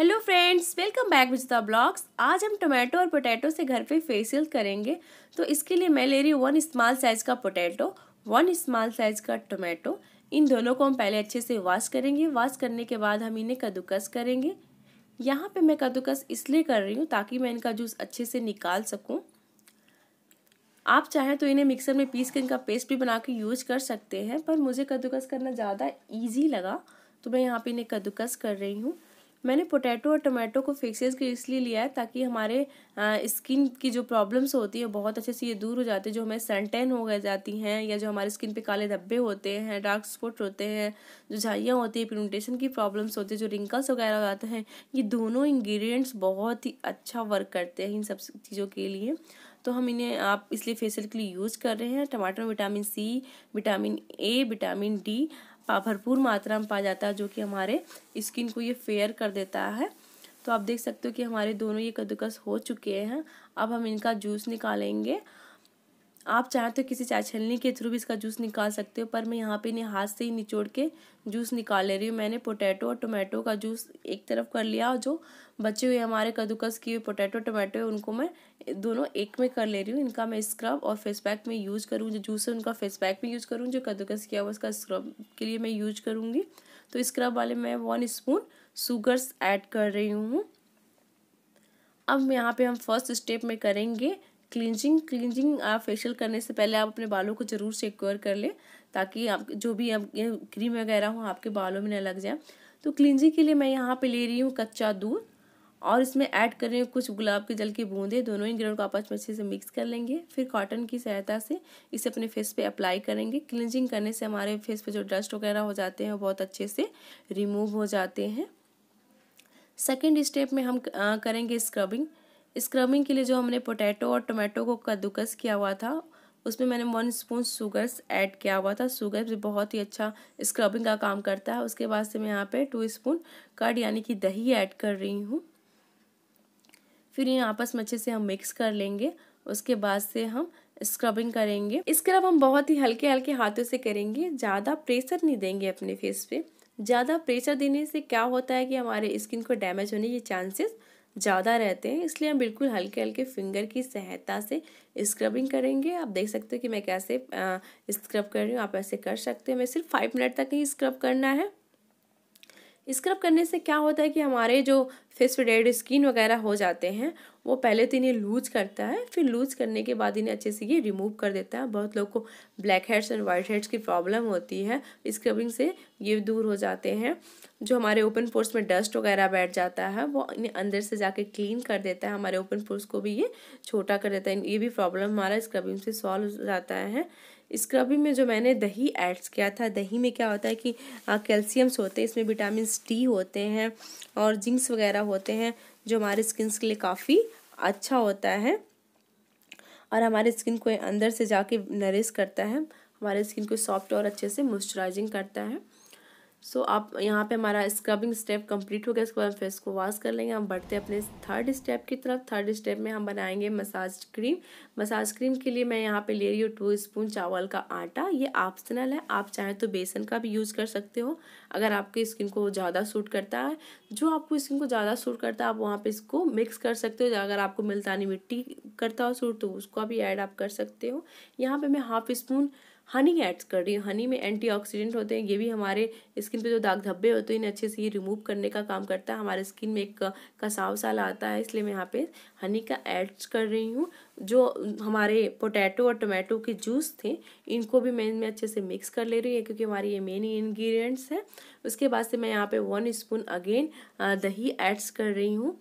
Hello friends welcome back with the blogs आज हम tomato और पोटैटो से घर पे फेशियल करेंगे। तो इसके लिए मैं ले रही हूँ वन स्मॉल साइज़ का पोटैटो वन स्मॉल साइज़ का टोमेटो इन दोनों को हम पहले अच्छे से वॉश करेंगे। वॉश करने के बाद हम इन्हें कद्दूकस करेंगे। यहाँ पे मैं कद्दूकस इसलिए कर रही हूँ ताकि मैं इनका जूस अच्छे से निकाल सकूँ। आप चाहें तो इन्हें मिक्सर में पीस कर इनका पेस्ट भी बना के यूज़ कर सकते हैं, पर मुझे कद्दूकस करना ज़्यादा ईजी लगा। तो मैं यहाँ पर इन्हें कद्दूकस कर रही हूँ। मैंने पोटैटो और टमाटो को फेसियल के इसलिए लिया है ताकि हमारे स्किन की जो प्रॉब्लम्स होती है, बहुत अच्छे से ये दूर हो जाती है, जो हमें सनटेन हो गए, जाती हैं, या जो हमारे स्किन पे काले धब्बे होते हैं डार्क स्पॉट होते हैं, जो झाइयाँ होती है पिगमेंटेशन की प्रॉब्लम्स होती है, जो रिंकल्स वगैरह हो जाते हैं, ये दोनों इंग्रेडिएंट्स बहुत ही अच्छा वर्क करते हैं इन सब चीज़ों के लिए। तो हम इन्हें, आप इसलिए फेशियल के लिए यूज़ कर रहे हैं, टमाटर vitamin C vitamin A vitamin D भरपूर मात्रा में पाया जाता है, जो कि हमारे स्किन को ये फेयर कर देता है। तो आप देख सकते हो कि हमारे दोनों ये कद्दूकस हो चुके हैं। अब हम इनका जूस निकालेंगे आप चाहें तो किसी चाय छलनी के थ्रू भी इसका जूस निकाल सकते हो, पर मैं यहाँ पे इन्हें हाथ से ही निचोड़ के जूस निकाल ले रही हूँ। मैंने पोटैटो और टोमेटो का जूस एक तरफ़ कर लिया और जो बचे हुए हमारे कद्दूकस किए पोटैटो, टोमेटो है, उनको मैं दोनों एक में कर ले रही हूँ। इनका मैं स्क्रब और फेस पैक में यूज़ करूँ, जो जूस है उनका फेस पैक में यूज़ करूँ, जो कद्दूकस किया हुआ उसका स्क्रब के लिए मैं यूज़ करूँगी। तो स्क्रब वाले मैं वन स्पून सुगर्स ऐड कर रही हूँ। अब यहाँ पे हम फ़र्स्ट स्टेप में करेंगे क्लिनजिंग क्लिनजिंग आप फेशियल करने से पहले आप अपने बालों को ज़रूर सिक्योर कर लें, ताकि आप, जो भी आप क्रीम वगैरह हो, आपके बालों में न लग जाए। तो क्लिनजिंग के लिए मैं यहाँ पे ले रही हूँ कच्चा दूध, और इसमें ऐड कर रही हूँ कुछ गुलाब के जल की बूंदे, दोनों ही इंग्रेडिएंट को आपस में अच्छे से मिक्स कर लेंगे। फिर कॉटन की सहायता से इसे अपने फेस पे अप्लाई करेंगे। क्लिनजिंग करने से हमारे फेस पे जो डस्ट वगैरह हो जाते हैं, वो बहुत अच्छे से रिमूव हो जाते हैं। सेकेंड स्टेप में हम करेंगे स्क्रबिंग स्क्रबिंग के लिए जो हमने पोटैटो और टोमेटो को कद्दूकस किया हुआ था, उसमें मैंने वन स्पून शुगर्स ऐड किया हुआ था। शुगर भी बहुत ही अच्छा स्क्रबिंग का काम करता है। उसके बाद से मैं यहाँ पे टू स्पून कर्ड यानी कि दही ऐड कर रही हूँ। फिर ये आपस में अच्छे से हम मिक्स कर लेंगे। उसके बाद से हम स्क्रबिंग करेंगे। स्क्रब हम बहुत ही हल्के हल्के हाथों से करेंगे। ज़्यादा प्रेशर नहीं देंगे अपने फेस पे। ज़्यादा प्रेशर देने से क्या होता है कि हमारे स्किन को डैमेज होने के चांसेस ज़्यादा रहते हैं, इसलिए हम बिल्कुल हल्के हल्के फिंगर की सहायता से स्क्रबिंग करेंगे। आप देख सकते हो कि मैं कैसे स्क्रब कर रही हूँ, आप ऐसे कर सकते हैं। मैं सिर्फ़ फाइव मिनट तक ही स्क्रब करना है। स्क्रब करने से क्या होता है कि हमारे जो फेस पे डेड स्किन वगैरह हो जाते हैं, वो पहले तो इन्हें लूज करता है, फिर लूज करने के बाद इन्हें अच्छे से ये रिमूव कर देता है। बहुत लोग को blackheads and whiteheads की प्रॉब्लम होती है स्क्रबिंग से ये दूर हो जाते हैं। जो हमारे ओपन पोर्स में डस्ट वगैरह बैठ जाता है, वो इन्हें अंदर से जाके क्लीन कर देता है। हमारे ओपन पोर्स को भी ये छोटा कर देता है। ये भी प्रॉब्लम हमारा स्क्रबिंग से सॉल्व हो जाता है। स्क्रबिंग में जो मैंने दही ऐड्स किया था, दही में क्या होता है कि कैल्शियम्स होते हैं, इसमें विटामिन डी होते हैं और जिंक्स वगैरह होते हैं, जो हमारे स्किन के लिए काफ़ी अच्छा होता है और हमारे स्किन को अंदर से जाके नरिश करता है, हमारे स्किन को सॉफ्ट और अच्छे से मॉइस्चराइजिंग करता है। सो so, आप यहाँ पे हमारा स्क्रबिंग स्टेप कंप्लीट हो गया इसके बाद फेस को वॉश कर लेंगे। हम बढ़ते अपने थर्ड स्टेप की तरफ़। थर्ड स्टेप में हम बनाएँगे मसाज क्रीम मसाज क्रीम के लिए मैं यहाँ पे ले रही हूँ टू स्पून चावल का आटा। ये ऑप्शनल है। आप चाहें तो बेसन का भी यूज़ कर सकते हो। अगर आपकी स्किन को ज़्यादा सूट करता है। जो आपको स्किन को ज़्यादा सूट करता है आप वहाँ पर इसको मिक्स कर सकते हो। अगर आपको मुल्तानी मिट्टी करता हो सूट तो उसका भी ऐड आप कर सकते हो। यहाँ पर मैं हाफ़ स्पून हनी ऐड्स कर रही हूँ। हनी में एंटीऑक्सीडेंट होते हैं। ये भी हमारे स्किन पे जो दाग धब्बे होते हैं, इन्हें अच्छे से ये रिमूव करने का काम करता है। हमारे स्किन में एक कसाव सा आता है, इसलिए मैं यहाँ पे हनी का ऐड कर रही हूँ। जो हमारे पोटैटो और टोमेटो के जूस थे, इनको भी मैं इनमें अच्छे से मिक्स कर ले रही हूँ, क्योंकि हमारे ये मेन इन्ग्रीडियंट्स हैं। उसके बाद से मैं यहाँ पे वन स्पून अगेन दही एड्स कर रही हूँ।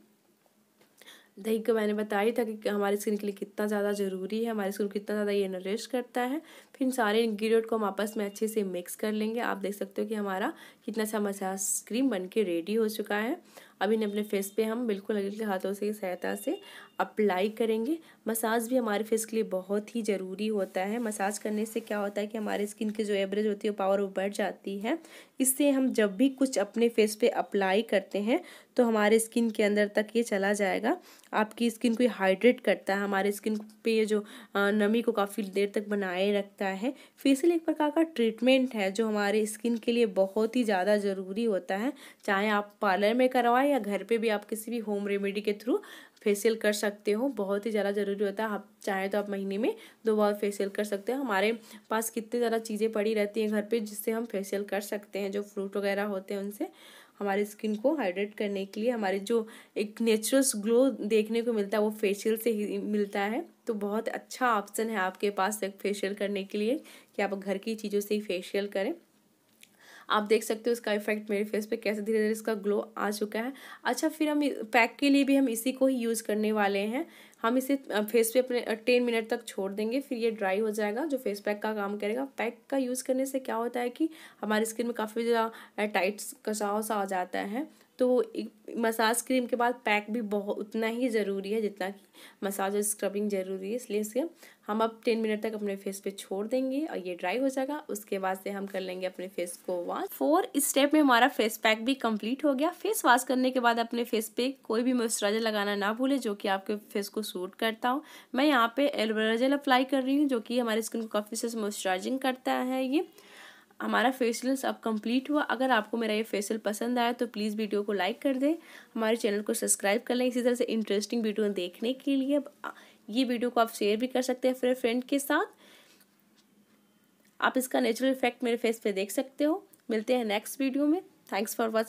दही को मैंने बताया था कि हमारे स्किन के लिए कितना ज़्यादा ज़रूरी है, हमारे स्किन कितना ज़्यादा ये नरिश करता है। फिर इन सारे इन्ग्रीडियंट को हम आपस में अच्छे से मिक्स कर लेंगे। आप देख सकते हो कि हमारा कितना अच्छा मसाज क्रीम बन के रेडी हो चुका है। अब इन्हें अपने फेस पे हम बिल्कुल हल्के हाथों से, सहायता से अप्लाई करेंगे। मसाज भी हमारे फेस के लिए बहुत ही ज़रूरी होता है। मसाज करने से क्या होता है कि हमारे स्किन की जो एवरेज होती है पावर वो बढ़ जाती है। इससे हम जब भी कुछ अपने फेस पे अप्लाई करते हैं तो हमारे स्किन के अंदर तक ये चला जाएगा। आपकी स्किन को हाइड्रेट करता है। हमारे स्किन पे ये जो नमी को काफ़ी देर तक बनाए रखता है। फेशियल एक प्रकार का ट्रीटमेंट है, जो हमारे स्किन के लिए बहुत ही ज़्यादा ज़रूरी होता है। चाहे आप पार्लर में करवाएँ या घर पे भी आप किसी भी होम रेमेडी के थ्रू फेशियल कर सकते हो। बहुत ही ज़्यादा ज़रूरी होता है। आप चाहें तो आप महीने में दो बार फेशियल कर सकते हो। हमारे पास कितनी ज़्यादा चीज़ें पड़ी रहती हैं घर पे जिससे हम फेशियल कर सकते हैं। जो फ्रूट वगैरह होते हैं उनसे हमारी स्किन को हाइड्रेट करने के लिए हमारे जो एक नेचुरल ग्लो देखने को मिलता है वो फेशियल से ही मिलता है। तो बहुत अच्छा ऑप्शन है आपके पास एक फेशियल करने के लिए कि आप घर की चीज़ों से ही फेशियल करें। आप देख सकते हो इसका इफ़ेक्ट मेरे फेस पे कैसे धीरे धीरे इसका ग्लो आ चुका है। अच्छा फिर हम पैक के लिए भी हम इसी को ही यूज़ करने वाले हैं। हम इसे फेस पे अपने टेन मिनट तक छोड़ देंगे, फिर ये ड्राई हो जाएगा, जो फेस पैक का काम करेगा। पैक का यूज़ करने से क्या होता है कि हमारी स्किन में काफ़ी ज़्यादा टाइट कसाव सा आ जाता है। तो मसाज क्रीम के बाद पैक भी बहुत, उतना ही ज़रूरी है जितना कि मसाज और स्क्रबिंग ज़रूरी है। इसलिए इसे हम अब टेन मिनट तक अपने फेस पे छोड़ देंगे और ये ड्राई हो जाएगा। उसके बाद से हम कर लेंगे अपने फेस को वॉश फोर स्टेप में हमारा फेस पैक भी कंप्लीट हो गया। फेस वॉश करने के बाद अपने फेस पे कोई भी मॉइस्चराइजर लगाना ना भूले, जो कि आपके फेस को सूट करता हो। मैं यहाँ पे एलोवेरा जेल अप्लाई कर रही हूँ, जो कि हमारे स्किन को काफ़ी से मॉइस्चराइजिंग करता है ये। हमारा फेशियल अब कंप्लीट हुआ। अगर आपको मेरा ये फेशियल पसंद आया तो प्लीज़ वीडियो को लाइक कर दें। हमारे चैनल को सब्सक्राइब कर लें इसी तरह से इंटरेस्टिंग वीडियो देखने के लिए। ये वीडियो को आप शेयर भी कर सकते हैं फिर फ्रेंड के साथ। आप इसका नेचुरल इफ़ेक्ट मेरे फेस पे देख सकते हो। मिलते हैं नेक्स्ट वीडियो में। Thanks for watching